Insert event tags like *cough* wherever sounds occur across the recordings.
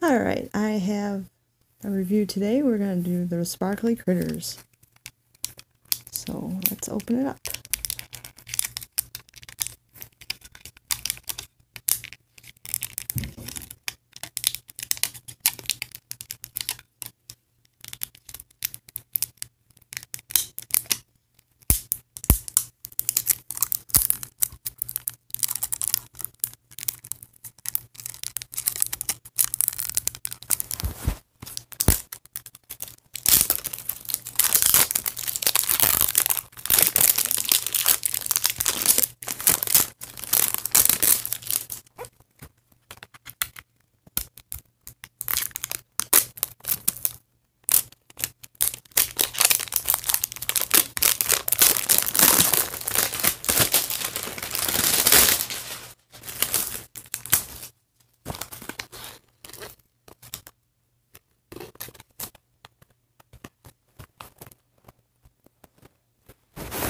Alright, I have a review today. We're going to do the Sparkly Critters. So let's open it up.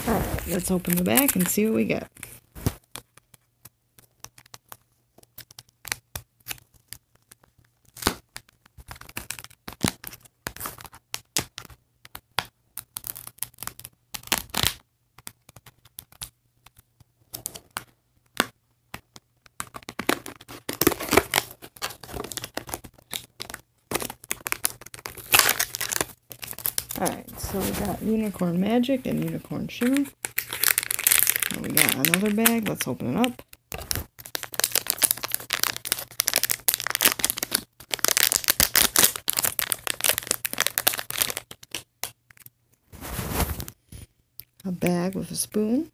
Alright, let's open the back and see what we get. Alright, so we got Unicorn Magic and Unicorn Shimmer. And we got another bag. Let's open it up. A bag with a spoon.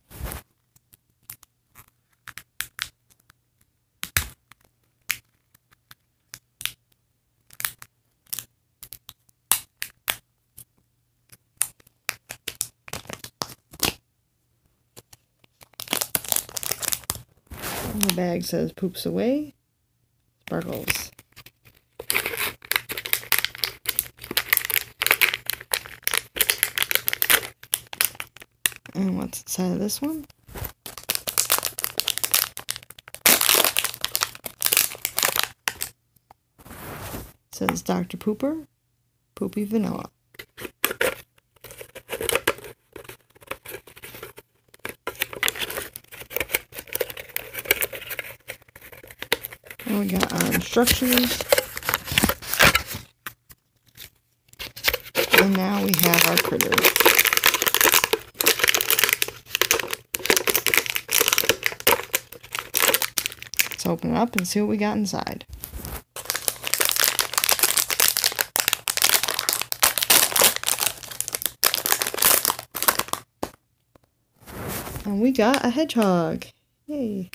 The bag says poops away. Sparkles. And what's inside of this one? It says Dr. Pooper, Poopy Vanilla. And we got our instructions. And now we have our critters. Let's open it up and see what we got inside. And we got a hedgehog. Yay.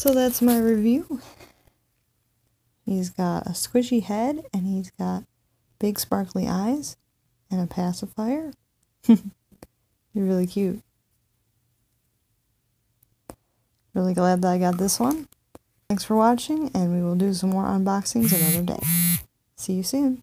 So that's my review. He's got a squishy head and he's got big sparkly eyes and a pacifier. *laughs* He's really cute. Really glad that I got this one. Thanks for watching and we will do some more unboxings another day. See you soon.